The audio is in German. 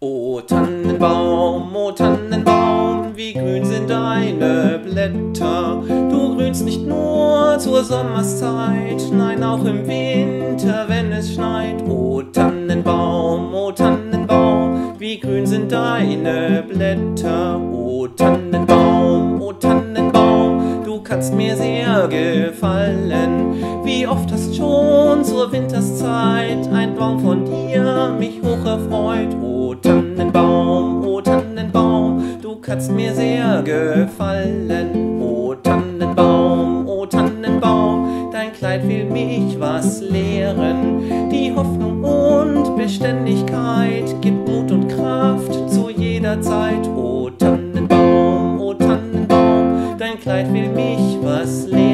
O Tannenbaum, o Tannenbaum, wie grün sind deine Blätter. Du grünst nicht nur zur Sommerszeit, nein auch im Winter, wenn es schneit. O Tannenbaum, o Tannenbaum, wie grün sind deine Blätter. O Tannenbaum, o Tannenbaum, du kannst mir sehr gefallen. Wie oft hast schon zur Winterszeit ein Baum von dir mich hoch erfreut. O hat's mir sehr gefallen. O Tannenbaum, o Tannenbaum, dein Kleid will mich was lehren. Die Hoffnung und Beständigkeit gibt Mut und Kraft zu jeder Zeit. O Tannenbaum, o Tannenbaum, dein Kleid will mich was lehren.